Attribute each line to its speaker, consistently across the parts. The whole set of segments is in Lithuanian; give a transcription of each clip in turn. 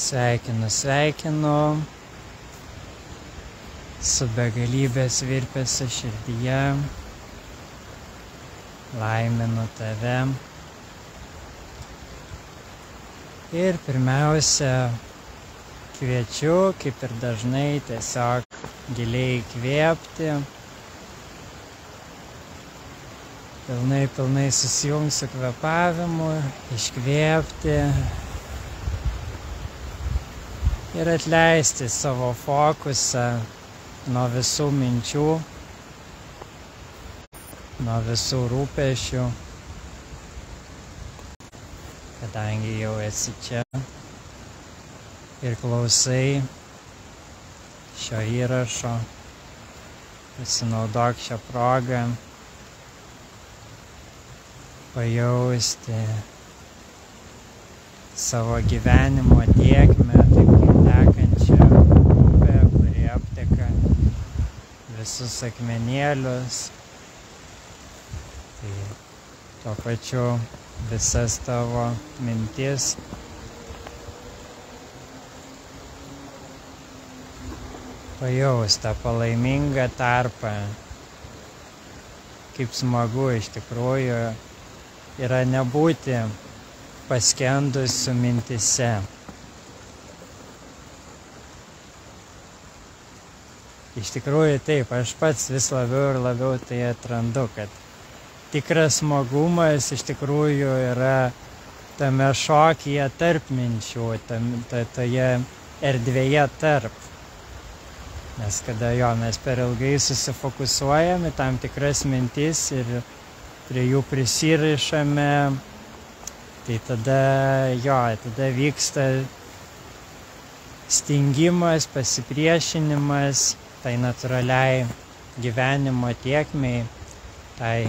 Speaker 1: Sveikinu, sveikinu su begalybės virpėsi širdyje. Laiminu tave. Ir pirmiausia, kviečiu, kaip ir dažnai, tiesiog giliai įkvėpti. Pilnai, pilnai susijungsiu kvepavimu, iškvėpti ir atleisti savo fokusą nuo visų minčių, nuo visų rūpešių, kadangi jau esi čia ir klausai šio įrašo, pasinaudok šią progą pajausti savo gyvenimo tiekmę, taip kaip tekančią upę, kuri apteka visus akmenėlius. Tai tuo pačiu visas tavo mintis. Pajaus tą palaimingą tarpą, kaip smagu iš tikrųjų yra nebūti paskendusių mintise. Iš tikrųjų taip, aš pats vis labiau ir labiau tai atrandu, kad tikras smagumas iš tikrųjų yra tame šokyje tarp minčių, tam, ta, toje erdvėje tarp. Nes kada jo mes per ilgai susifokusuojam į tam tikras mintis ir prie jų prisirišame, tai tada jo, tada vyksta stingimas, pasipriešinimas tai natūraliai gyvenimo tiekmei, tai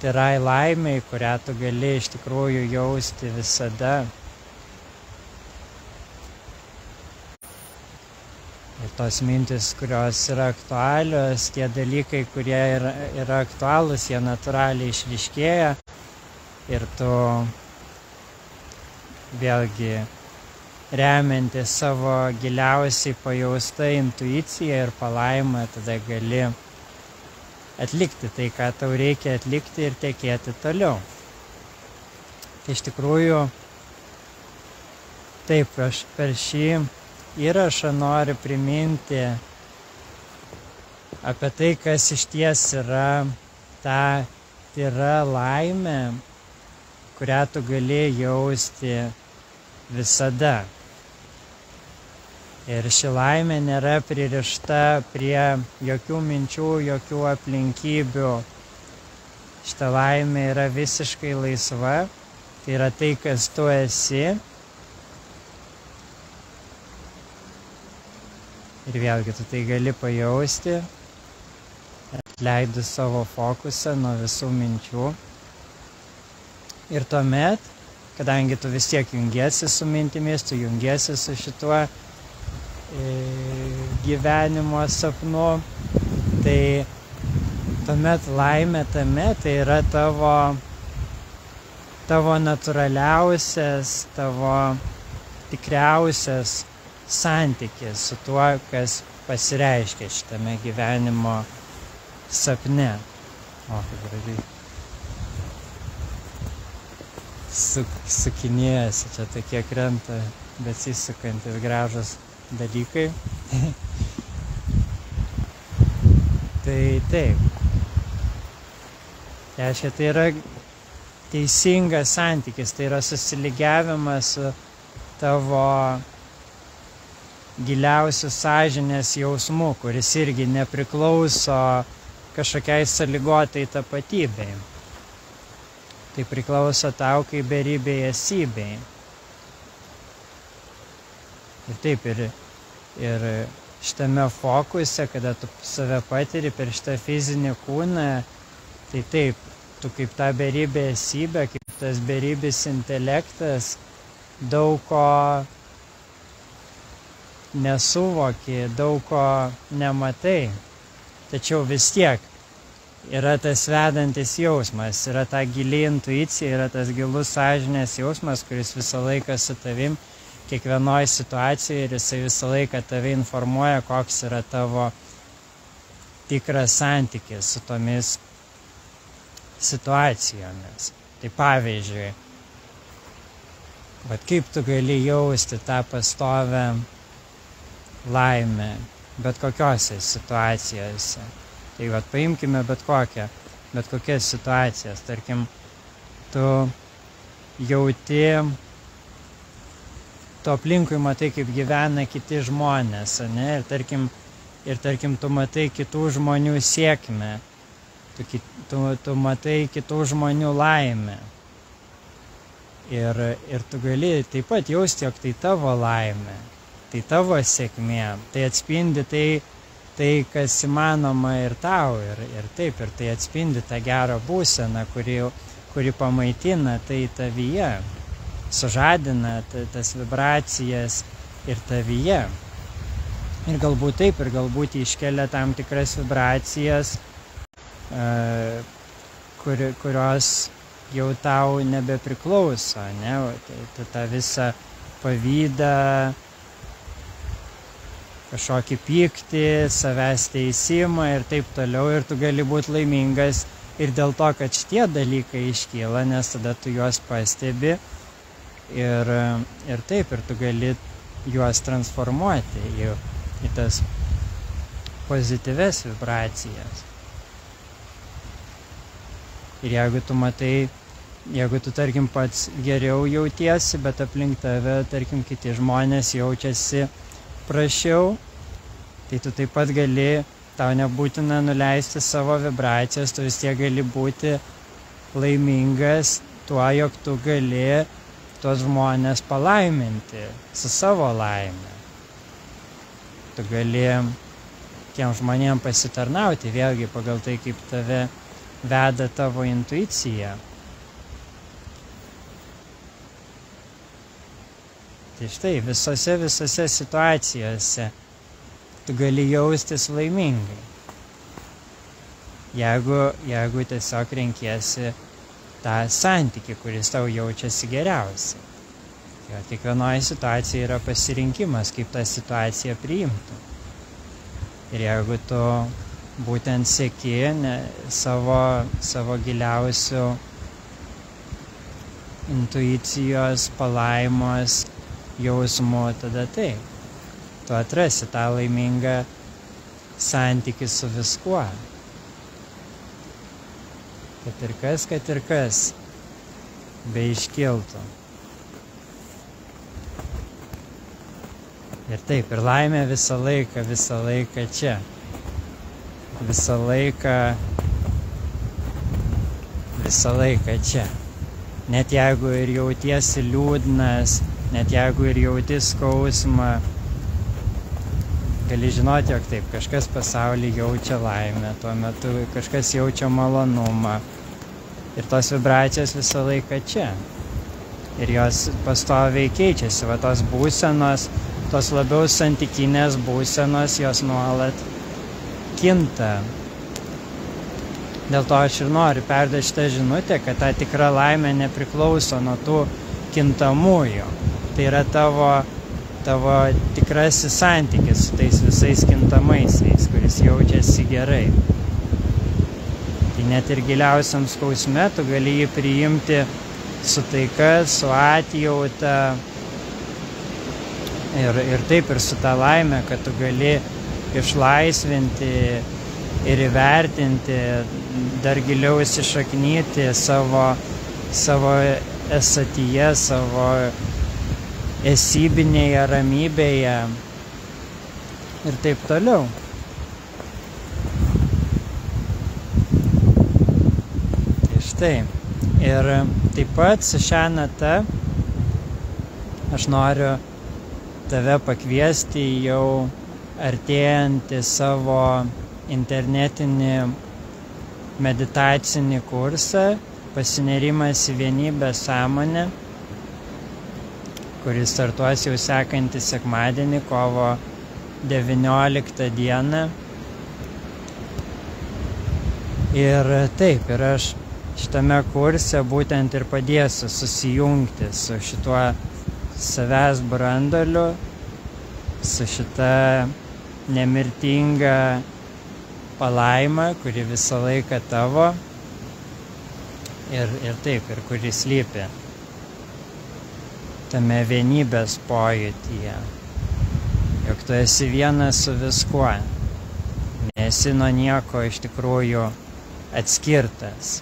Speaker 1: tyrai laimiai, kurią tu gali iš tikrųjų jausti visada. Ir tos mintis, kurios yra aktualios, tie dalykai, kurie yra, yra aktualūs, jie natūraliai išriškėja ir tu vėlgi remianti savo giliausiai pajausta intuicija ir palaima, tada gali atlikti tai, ką tau reikia atlikti ir tekėti toliau. Tai iš tikrųjų, taip, aš per šį įrašą noriu priminti apie tai, kas iš ties yra ta tyra laimė, kurią tu gali jausti visada. Ir ši laimė nėra pririšta prie jokių minčių, jokių aplinkybių. Šita laimė yra visiškai laisva. Tai yra tai, kas tu esi. Ir vėlgi tu tai gali pajausti, leidus savo fokusą nuo visų minčių. Ir tuomet, kadangi tu vis tiek jungiesi su mintimis, tu jungiesi su šituo gyvenimo sapnu, tai tuomet laimė tame, tai yra tavo, tavo natūraliausias, tavo tikriausias santykis su tuo, kas pasireiškia šitame gyvenimo sapne. O, kaip gražiai. Su, sukinėjasi, čia tokie krenta, besisukantis gražus dalykai. tai taip. Tai reiškia, tai yra teisingas santykis, tai yra susiligiavimas su tavo giliausių sąžinės jausmų, kuris irgi nepriklauso kažkokiai saligotai tapatybei. Tai priklauso tau kaip beribėj esybei. Ir taip, ir, ir šitame fokuse, kada tu save patiri per šitą fizinį kūną, tai taip, tu kaip ta beribė esybė, kaip tas beribis intelektas, daug ko nesuvoki, daug ko nematai. Tačiau vis tiek yra tas vedantis jausmas, yra ta gili intuicija, yra tas gilus sąžinės jausmas, kuris visą laiką su tavim kiekvienoje situacijoje ir jisai visą laiką tave informuoja, koks yra tavo tikras santykis su tomis situacijomis. Tai pavyzdžiui, bet kaip tu gali jausti tą pastovę laimę bet kokiose situacijose. Tai vad paimkime bet kokią, bet kokias situacijas. Tarkim, tu jauti, tu aplinkui matai, kaip gyvena kiti žmonės, ne? Ir tarkim, ir tarkim, tu matai kitų žmonių sėkmę, tu, tu, tu matai kitų žmonių laimę. Ir, ir tu gali taip pat jausti, jog tai tavo laimė tai tavo sėkmė, tai atspindi tai, tai kas įmanoma ir tau, ir, ir taip, ir tai atspindi tą gerą būseną, kuri, kuri pamaitina tai tavyje, sužadina tas vibracijas ir tavyje. Ir galbūt taip, ir galbūt iškelia tam tikras vibracijas, kur, kurios jau tau nebepriklauso, ne, tai, tai tą visą pavydą, kažkokį pyktį, savęs teisimą ir taip toliau. Ir tu gali būti laimingas ir dėl to, kad šitie dalykai iškyla, nes tada tu juos pastebi ir, ir taip, ir tu gali juos transformuoti į, į tas pozityves vibracijas. Ir jeigu tu matai, jeigu tu, tarkim, pats geriau jautiesi, bet aplink tave, tarkim, kiti žmonės jaučiasi prašiau, tai tu taip pat gali, tau nebūtina nuleisti savo vibracijas, tu vis tiek gali būti laimingas tuo, jog tu gali tuos žmonės palaiminti su savo laime. Tu gali tiem žmonėm pasitarnauti vėlgi pagal tai, kaip tave veda tavo intuicija. Tai štai visose visose situacijose tu gali jaustis laimingai. Jeigu, jeigu tiesiog renkiesi tą santyki, kuris tau jaučiasi geriausiai. Jo, kiekvienoje situacijoje yra pasirinkimas, kaip tą situaciją priimtų. Ir jeigu tu būtent sėki ne, savo, savo giliausių intuicijos, palaimos, jausmo, tada taip. Tu atrasi tą laimingą santyki su viskuo. Kad ir kas, kad ir kas be iškiltų. Ir taip, ir laimė visą laiką, visą laiką čia. Visą laiką, visą laiką čia. Net jeigu ir jautiesi liūdnas, net jeigu ir jauti skausmą, gali žinoti, jog taip, kažkas pasaulyje jaučia laimę, tuo metu kažkas jaučia malonumą. Ir tos vibracijos visą laiką čia. Ir jos pastoviai keičiasi, va tos būsenos, tos labiau santykinės būsenos, jos nuolat kinta. Dėl to aš ir noriu perduoti šitą žinutę, kad ta tikra laimė nepriklauso nuo tų kintamųjų tai yra tavo, tavo tikrasis santykis su tais visais kintamaisiais, kuris jaučiasi gerai. Tai net ir giliausiam skausme tu gali jį priimti su taika, su atjauta ir, ir taip ir su ta laime, kad tu gali išlaisvinti ir įvertinti, dar giliau įsišaknyti savo, savo esatyje, savo esybinėje ramybėje ir taip toliau. Tai štai. Ir taip pat su šią natą aš noriu tave pakviesti jau artėjantį savo internetinį meditacinį kursą pasinerimas į vienybę sąmonę kuris startuos jau sekantį sekmadienį, kovo 19 dieną. Ir taip, ir aš šitame kurse būtent ir padėsiu susijungti su šituo, savęs brandoliu, su šita nemirtinga palaima, kuri visą laiką tavo ir, ir taip, ir kuri slypi tame vienybės pojūtyje, jog tu esi vienas su viskuo, nesi nuo nieko iš tikrųjų atskirtas.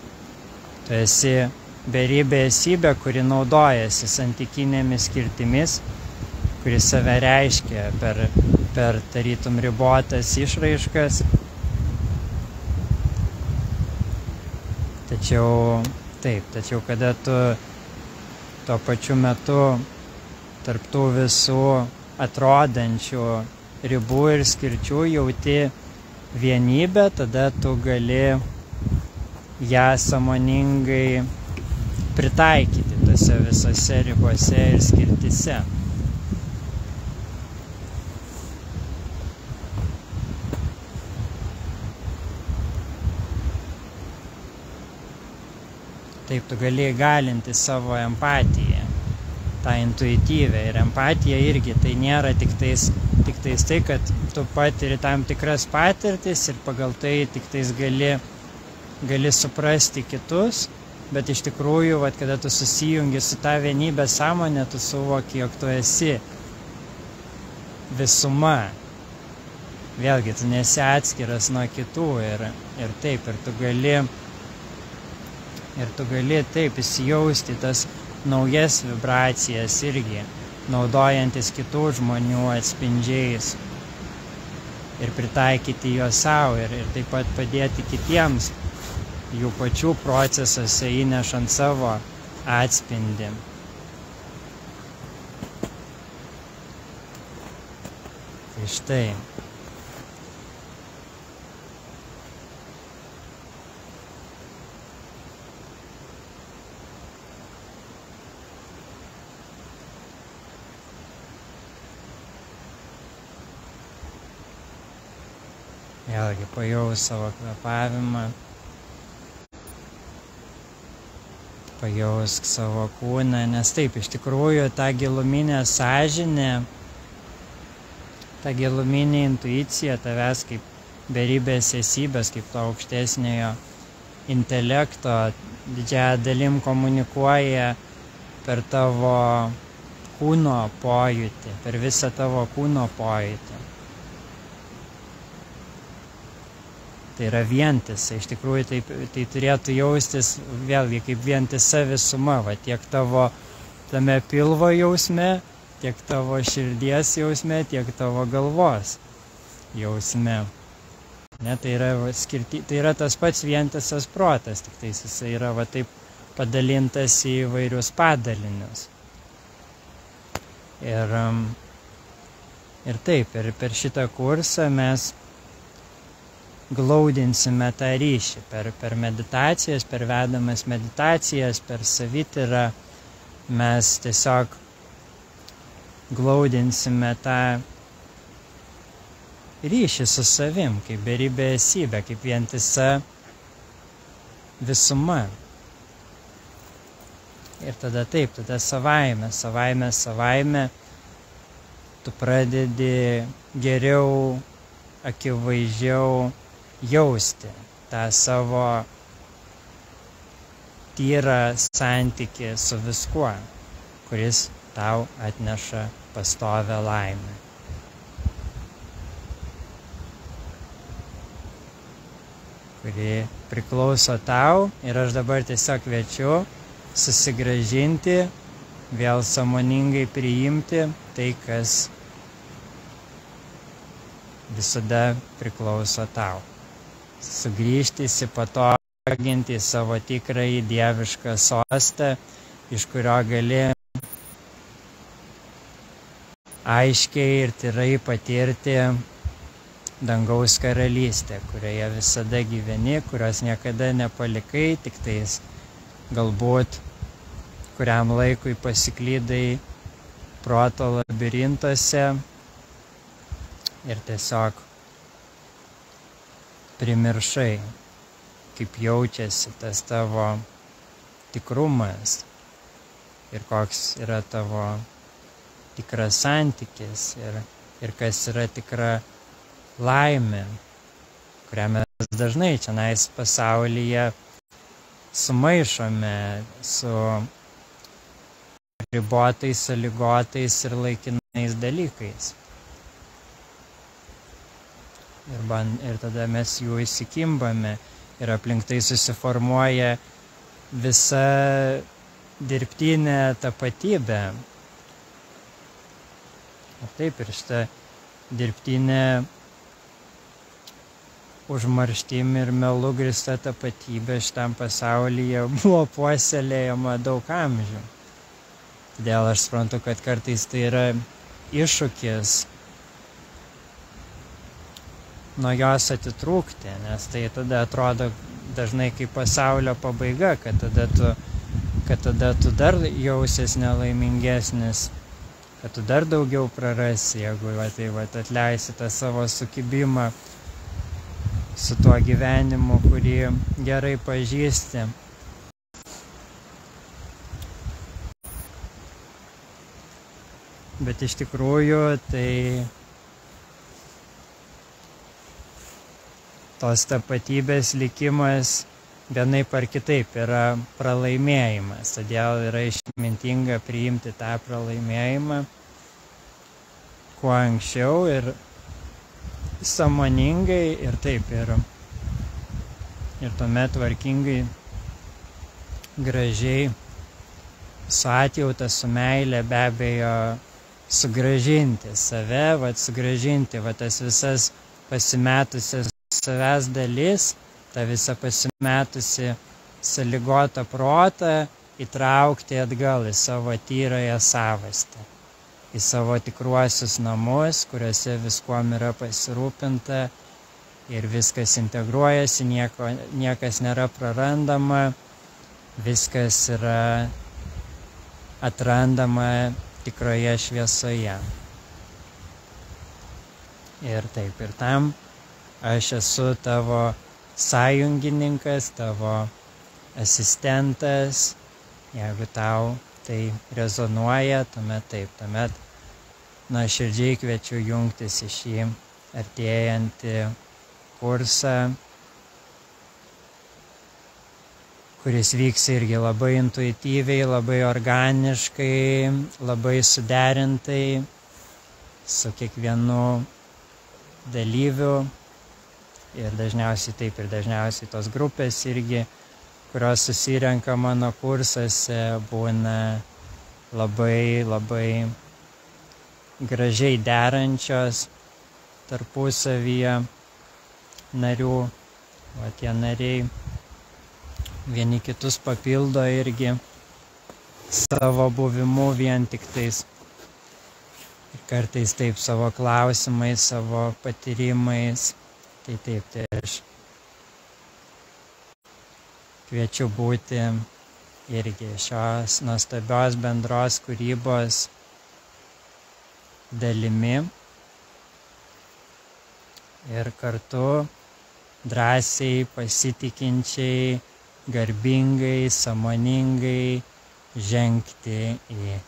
Speaker 1: Tu esi beribė esybė, kuri naudojasi santykinėmis skirtimis, kuri save reiškia per, per tarytum ribotas išraiškas. Tačiau taip, tačiau kada tu tuo pačiu metu tarptų visų atrodančių ribų ir skirčių jauti vienybę, tada tu gali ją samoningai pritaikyti tose visose ribose ir skirtise. Taip tu gali įgalinti savo empatiją, tą intuityvę. Ir empatija irgi tai nėra tik tais, tik tais tai, kad tu patiri tam tikras patirtis ir pagal tai tik tais gali, gali suprasti kitus, bet iš tikrųjų, vat, kada tu susijungi su tą vienybę sąmonę, tu suvoki, jog tu esi visuma. Vėlgi, tu nesi atskiras nuo kitų ir, ir taip, ir tu gali ir tu gali taip įsijausti tas naujas vibracijas irgi, naudojantis kitų žmonių atspindžiais ir pritaikyti juos savo ir, ir taip pat padėti kitiems jų pačių procesuose įnešant savo atspindį. Tai štai. Vėlgi pajaus savo kvepavimą, pajausk savo kūną, nes taip, iš tikrųjų ta giluminė sąžinė, ta giluminė intuicija tavęs kaip beribės esybės, kaip to aukštesniojo intelekto didžiąją dalim komunikuoja per tavo kūno pojūtį, per visą tavo kūno pojūtį. Tai yra vientisa, iš tikrųjų tai, tai turėtų jaustis vėlgi kaip vientisa visuma, va, tiek tavo tame pilvo jausme, tiek tavo širdies jausme, tiek tavo galvos jausme. Ne, tai, yra, va, skirti, tai yra tas pats vientisas protas, tik tai jis yra va, taip padalintas į vairius padalinius. Ir, um, ir taip, ir per šitą kursą mes glaudinsime tą ryšį per, per meditacijas, per vedamas meditacijas, per savityrą. Mes tiesiog glaudinsime tą ryšį su savim, kaip beribė esybė, kaip vientisa visuma. Ir tada taip, tada savaime, savaime, savaime tu pradedi geriau, akivaizdžiau jausti tą savo tyrą santyki su viskuo, kuris tau atneša pastovę laimę. kuri priklauso tau ir aš dabar tiesiog kviečiu susigražinti, vėl samoningai priimti tai, kas visada priklauso tau sugrįžti, įsipatoginti savo tikrąjį dievišką sostą, iš kurio gali aiškiai ir tyrai patirti dangaus karalystę, kurioje visada gyveni, kurios niekada nepalikai, tik tais galbūt kuriam laikui pasiklydai proto labirintuose ir tiesiog primiršai, kaip jaučiasi tas tavo tikrumas ir koks yra tavo tikras santykis ir, ir kas yra tikra laimė, kurią mes dažnai čia nais pasaulyje sumaišome su ribotais, saligotais ir laikinais dalykais. Ir, ban, ir tada mes jų įsikimbame ir aplink tai susiformuoja visa dirbtinė tapatybė. O taip ir šitą dirbtinę užmarštim ir melų grįsta tapatybė šitam pasaulyje buvo puoselėjama daug amžių. Todėl aš suprantu, kad kartais tai yra iššūkis nuo jos atitrūkti, nes tai tada atrodo dažnai kaip pasaulio pabaiga, kad tada tu, kad tada tu dar jausies nelaimingesnis, kad tu dar daugiau prarasi, jeigu va, tai, va, atleisi tą savo sukibimą su tuo gyvenimu, kurį gerai pažįsti. Bet iš tikrųjų tai tos tapatybės likimas vienaip ar kitaip yra pralaimėjimas. Todėl yra išmintinga priimti tą pralaimėjimą kuo anksčiau ir samoningai ir taip ir, ir tuomet tvarkingai, gražiai, su atjauta, su meilė be abejo sugražinti save, va, sugražinti va, tas visas pasimetusias savęs dalis, tą visą pasimetusi saligotą protą įtraukti atgal į savo tyrąją savastį, į savo tikruosius namus, kuriuose viskuom yra pasirūpinta ir viskas integruojasi, nieko, niekas nėra prarandama, viskas yra atrandama tikroje šviesoje. Ir taip, ir tam aš esu tavo sąjungininkas, tavo asistentas, jeigu tau tai rezonuoja, tuomet taip, tuomet nuoširdžiai kviečiu jungtis į šį artėjantį kursą, kuris vyks irgi labai intuityviai, labai organiškai, labai suderintai su kiekvienu dalyviu ir dažniausiai taip ir dažniausiai tos grupės irgi, kurios susirenka mano kursuose, būna labai labai gražiai derančios tarpusavyje narių, o tie nariai vieni kitus papildo irgi savo buvimu vien tik tais. Ir kartais taip savo klausimais, savo patyrimais, Tai taip, tai aš kviečiu būti irgi šios nuostabios bendros kūrybos dalimi ir kartu drąsiai, pasitikinčiai, garbingai, samoningai žengti į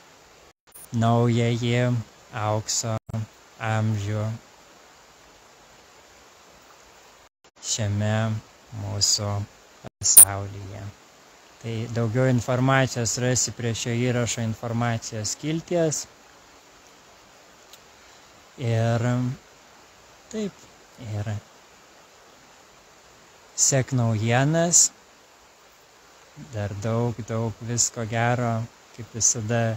Speaker 1: naująjį aukso amžių šiame mūsų pasaulyje. Tai daugiau informacijos rasi prie šio įrašo informacijos kilties. Ir taip, ir sek naujienas, dar daug, daug visko gero, kaip visada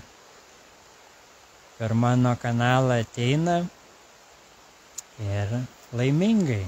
Speaker 1: per mano kanalą ateina ir laimingai.